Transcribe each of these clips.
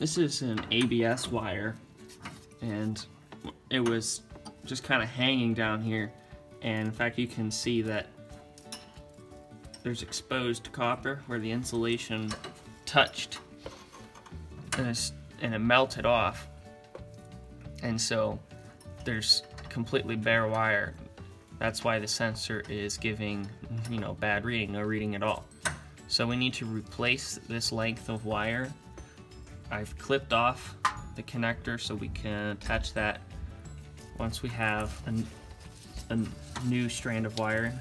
This is an ABS wire and it was just kind of hanging down here. And in fact you can see that there's exposed copper where the insulation touched and, and it melted off. And so there's completely bare wire. That's why the sensor is giving you know bad reading no reading at all. So we need to replace this length of wire I've clipped off the connector so we can attach that once we have a, a new strand of wiring.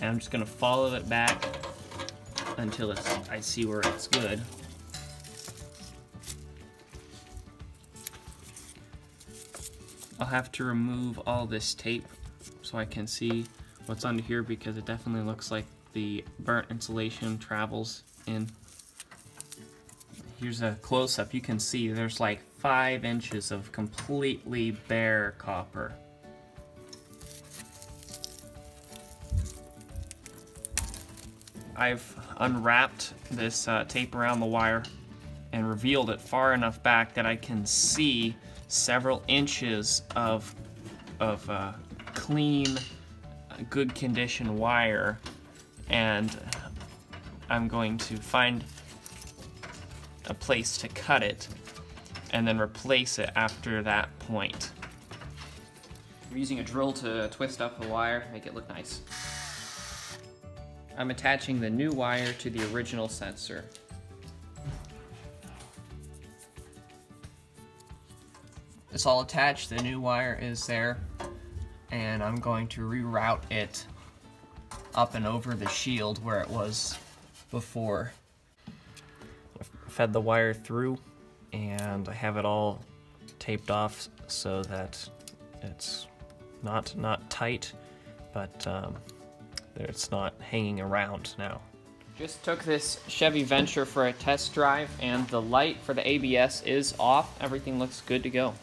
And I'm just going to follow it back until it's, I see where it's good. I'll have to remove all this tape so I can see what's under here because it definitely looks like the burnt insulation travels in here's a close-up, you can see there's like five inches of completely bare copper. I've unwrapped this uh, tape around the wire and revealed it far enough back that I can see several inches of, of uh, clean, good condition wire and I'm going to find a place to cut it and then replace it after that point. I'm using a drill to twist up the wire, make it look nice. I'm attaching the new wire to the original sensor. It's all attached, the new wire is there, and I'm going to reroute it up and over the shield where it was before fed the wire through and I have it all taped off so that it's not not tight but um, it's not hanging around now. Just took this Chevy Venture for a test drive and the light for the ABS is off. Everything looks good to go.